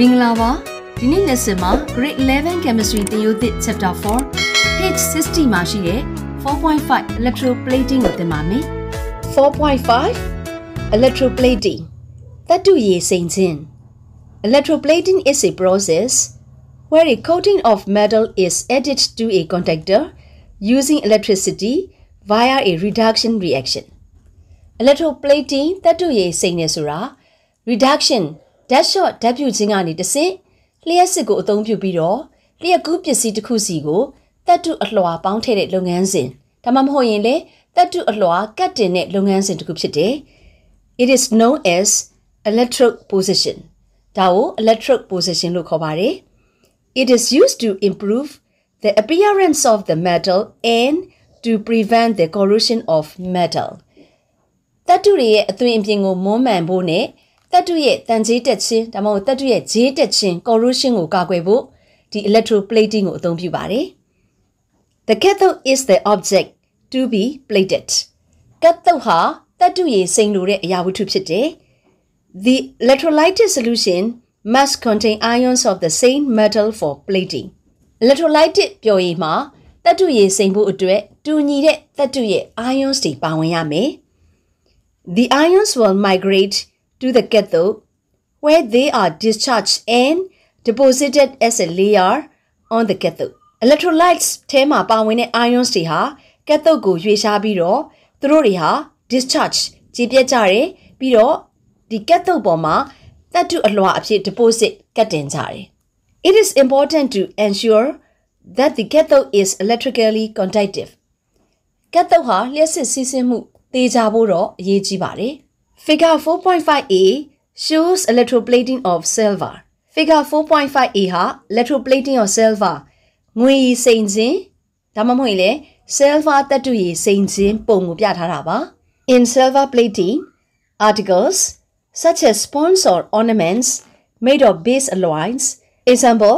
မင်္ဂလာပါဒီနေ့ lesson မှာ grade 11 chemistry သင်ယူသစ် chapter 4 page 60မှာရှိတဲ့4.5 electroplating ကိုသင်ပါမယ်4.5 electroplating သတ္တုရေစိမ်ခြင်း electroplating is a process where a coating of metal is added to a conductor using electricity via a reduction reaction electroplating သတ္တုရေစိမ်နေဆိုတာ reduction ဓာတ်လျှော့ဓာတ်ပြုခြင်းကနေတဆင့်လျှက်စစ်ကိုအသုံးပြုပြီးတော့လျှက်ကူးပစ္စည်းတစ်ခုစီကိုတပ်တုအလွှာပေါင်းထည့်တဲ့လုပ်ငန်းစဉ်ဒါမှမဟုတ်ရင်လေတပ်တုအလွှာကတ်တင်တဲ့လုပ်ငန်းစဉ်တစ်ခုဖြစ်တယ် It is known as electrode position ဒါကို electrode position လို့ခေါ်ပါတယ် It is used to improve the appearance of the metal and to prevent the corrosion of metal တပ်တုတွေရဲ့အသွင်အပြင်ကိုမွမ်းမံဖို့နဲ့တက်တုရဲ့တန်ကြေးတက်ခြင်းဒါမှမဟုတ်တက်တုရဲ့ဂျေးတက်ခြင်း corrosion ကိုကာကွယ်ဖို့ဒီ electroplating ကိုအသုံးပြုပါတယ်။ The cathode is the object to be plated. ကတ်တုတ်ဟာတက်တုရေစိမ်လိုတဲ့အရာဝတ္ထုဖြစ်တယ်။ The electrolytic solution must contain ions of the same metal for plating. electrolytic ပျော်ရည်မှာတက်တုရေစိမ်ဖို့အတွက်တူညီတဲ့တက်တုရဲ့ ions တွေပါဝင်ရမယ်။ The ions will migrate to the Ketho, where they are discharged and deposited as a layer on the Ketho. Electrolytes ထဲမှာပါဝင်တဲ့ ions တွေဟာ Ketho ကိုရွေရှားပြီးတော့သူတို့တွေဟာ discharge ကြေပြတ်ကြတယ်ပြီးတော့ဒီ Ketho ပေါ်မှာတတ္တုအလွှာအဖြစ် deposit ကတ်တင်ကြတယ် It is important to ensure that the cathode is electrically conductive. ကတ်တုတ်ဟာလျှက်စစ်စီးဆင်းမှုတေချာဖို့တော့အရေးကြီးပါတယ်။ Figure 4.5a shows electroplating of silver. Figure 4.5a ha electroplating of silver Ngui ငွေရည်စိန်ခြင်းဒါမှမဟုတ်လေ silver သတ္တုရည်စိန်ခြင်းပုံကိုပြထားတာပါ In silver plating articles such as spoons or ornaments made of base alloys example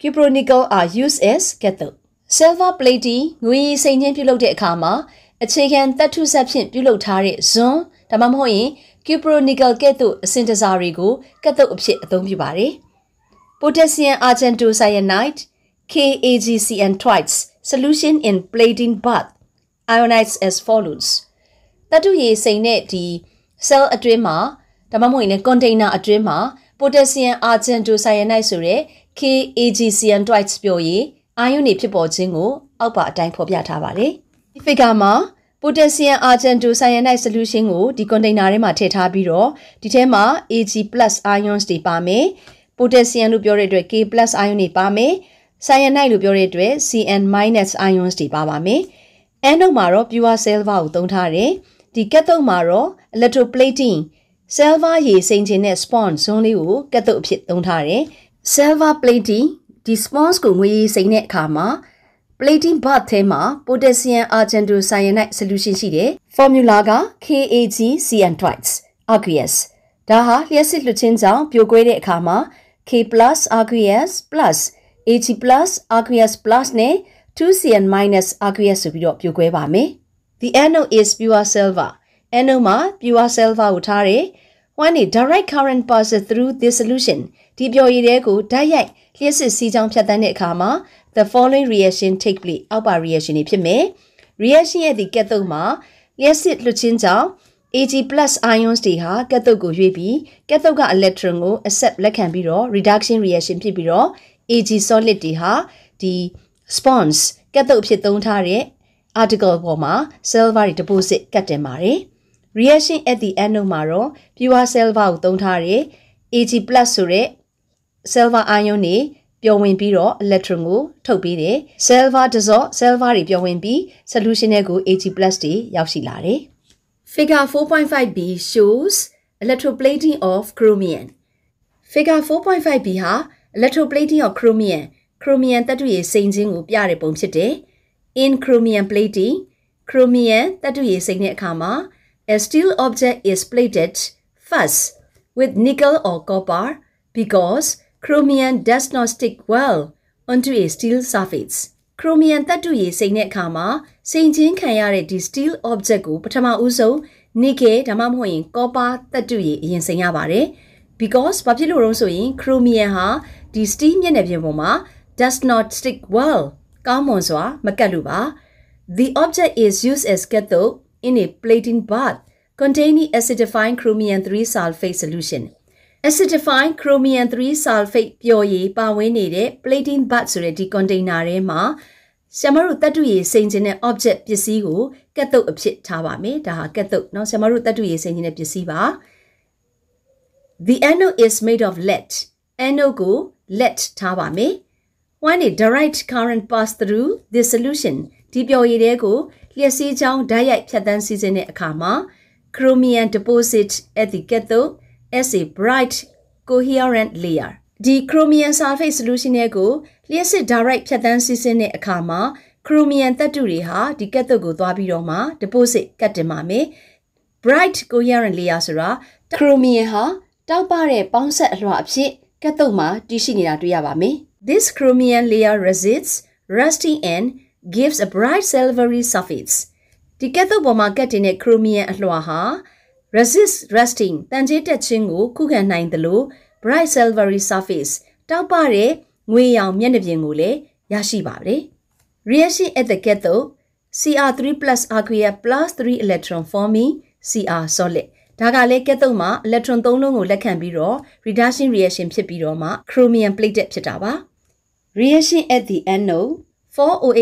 cupronickel are used as cathode silver plating ngui de sa ငွေရည်စိန်ခြင်းပြုလုပ်တဲ့အခါမှာအခြေခံသတ္တုစက်ဖြင့်ပြုလုပ်ထားတဲ့ဇွန်းဒါမှမဟုတ်ရင် cupronical ကဲ့သို့အဆင့်တစားတွေကိုကတ်တုတ်အဖြစ်အသုံးပြုပါတယ်။ potassium argentocyanide KAGCN twice solution in plating bath ionize as follows တတုရေစိမ်နဲ့ဒီ cell အတွင်းမှာဒါမှမဟုတ်ရင် container အတွင်းမှာ potassium argentocyanide ဆိုရဲ KAGCN twice ပြောရင်အာယုန်တွေဖြစ်ပေါ်ခြင်းကို အောက်ပါအတိုင်းဖော်ပြထားပါတယ်။ဒီ figure မှာ potassium argento cyanide solution ကိုဒီ container ထဲမှာထည့်ထားပြီးတော့ဒီထဲမှာ Ag+ ions တွေပါမယ်။ potassium လို့ပြောတဲ့အတွက် K+ ion တွေပါမယ်။ cyanide လို့ပြောတဲ့အတွက် Cn- ions တွေပါပါမယ်။အဲနောက်မှာတော့ pure silver ကိုသုံးထားတယ်။ဒီကက်တုတ်မှာတော့ electroplating silver ရေစိမ်ခြင်းနဲ့ sponge ဇွန်းလေးကိုကက်တုတ်အဖြစ်သုံးထားတယ်။ silver plating ဒီ sponge ကိုငွေရေစိမ်တဲ့အခါမှာ plating bath ထဲမှာ potassium argento cyanide solution ရှိတယ် formula က KAgCN twice aqueous ဒါဟာလျှက်စစ်လွှတ်ခြင်းကြောင့်ပြိုကွဲတဲ့အခါမှာ K+ aqueous Ag+ aqueous နဲ့ 2Cn- aqueous ဆိုပြီးတော့ပြိုကွဲပါမယ် The anode is pure silver anode မှာ pure silver ကိုထားတယ် one is direct current passes through this solution ဒီပြောရည်တဲကိုဓာတ်ရိုက်လျှက်စစ်စီးကြောင်းဖြတ်တန်းတဲ့အခါမှာ the following reaction take place အောက်ပါ reaction တွေဖြစ်မယ် reaction ရဲ့ဒီကက်သုတ်မှာလျှက်စစ်လွှတ်ခြင်းကြောင့် Ag+ ions တွေဟာကက်သုတ်ကိုရွေ့ပြီးကက်သုတ်က electron ကို accept လက်ခံပြီးတော့ reduction reaction ဖြစ်ပြီးတော့ Ag solid တွေဟာဒီ sponge ကက်သုတ်ဖြစ်သုံးထားတဲ့ article ပေါ်မှာ silver တွေ deposit ကတ်တင်ပါတယ်။ reaction at the end မှာတော့ pure silver ကိုသုံးထားတဲ့ Ag+ ဆိုတဲ့ silver ion တွေပျော်ဝင်ပြီးတော့ electron ကိုထုတ်ပေးတယ် silver dissolve silver တွေပျော်ဝင်ပြီး solution တွေကို Ag+ တွေရောက်ရှိလာတယ် figure 4.5b shows electroplating of chromium figure 4.5b ဟာ electroplating of chromium chromium သတ္တုရဲ့စိမ်ခြင်းကိုပြတဲ့ပုံဖြစ်တယ် in chromium plating chromium သတ္တုရဲ့စိမ်တဲ့အခါမှာ a steel object is plated first with nickel or copper because chromium does not stick well onto a steel surface ခရိုမီယံသတ္တုရည်စိမ့်တဲ့အခါမှာစိမ့်ချင်းခံရတဲ့ဒီ steel object ကိုပထမဦးဆုံး nickel ဒါမှမဟုတ်ရင် copper သတ္တုရည်အရင်စိမ့်ရပါတယ် because ဘာဖြစ်လို့လဲဆိုရင် chromium ဟာဒီ steel မျက်နှာပြင်ပေါ်မှာ does not stick well ကောင်းမွန်စွာမကတ်လို့ပါ the object is used as cathode in a plating bath containing acidifying chromium 3 sulfate solution acidified chromium 3 sulfate ပျော်ရည်ပါဝင်နေတဲ့ plating bud ဆိုတဲ့ဒီ container ထဲမှာဆရာမတို့တတ္တုရည်စိန်ခြင်းတဲ့ object ပစ္စည်းကိုကတ်တုတ်အဖြစ်ထားပါမယ်ဒါဟာကတ်တုတ်เนาะဆရာမတို့တတ္တုရည်စိန်ခြင်းတဲ့ပစ္စည်းပါ the anode is made of lead anode ကို lead ထားပါမယ် one is direct current pass through this solution ဒီပျော်ရည်တဲကိုလျှက်စီးချောင်းဓာတ်ရိုက်ဖြတ်သန်းစီးခြင်းတဲ့အခါမှာ chromium deposit at the cathode as a bright coherent layer ဒီ chromium sulfate solution ရဲ့ကိုလျှက်စစ် direct ဖြတ်သန်းစီးဆင်းတဲ့အခါမှာ chromium သတ္တုတွေဟာဒီကက်သွတ်ကိုသွားပြီးတော့မှ deposit ကတ်တင်ပါမယ် bright coherent layer ဆိုတာ chromium ဟာ တောက်ပတဲ့ပေါင်းဆက်အလွှာအဖြစ်ကက်သွတ်မှာတည်ရှိနေတာတွေ့ရပါမယ် this chromium layer resists rusting and gives a bright silvery surface ဒီကက်သွတ်ပေါ်မှာကတ်တင်တဲ့ chromium အလွှာဟာ resist rusting တန်ကြေးတက်ခြင်းကိုခုခံနိုင်သလို bright silvery surface တောက်ပတဲ့ငွေရောင်မျက်နှာပြင်ကိုလည်းရရှိပါတယ်။ reaction at the gate သို့ CR3+ aqueous plus 3 electron forming CR solid ဒါကလည်းကက်တုံးမှာ electron 3လုံးကိုလက်ခံပြီးတော့ reduction reaction ဖြစ်ပြီးတော့မှ chromium platelet ဖြစ်တာပါ reaction at the anode 4OH-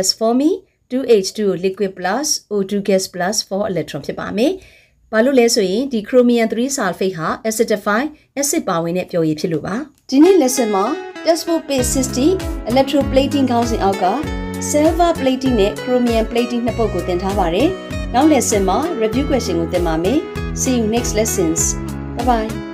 aqueous forming 2H2O liquid plus O2 gas plus 4 electron ဖြစ်ပါမယ်။ဘာလို့လဲဆိုရင်ဒီ chromium 3 sulfate ဟာ acidified acid ပါဝင်တဲ့ပျော်ရည်ဖြစ်လို့ပါ။ဒီနေ့ lesson မှာ Tespo page 60 electroplating ခေါင်းစဉ်အောက်က silver plating နဲ့ chromium plating နှစ်ပုဒ်ကိုသင်ထားပါတယ်။နောက် lesson မှာ review question ကိုသင်ပါမယ်။ See you next lessons. Bye bye.